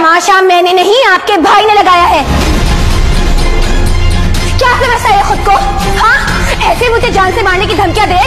तमाशा मैंने नहीं, आपके भाई ने लगाया है। क्या समझता है खुद को? हाँ? ऐसे मुझे जान से मारने की धमकियाँ दे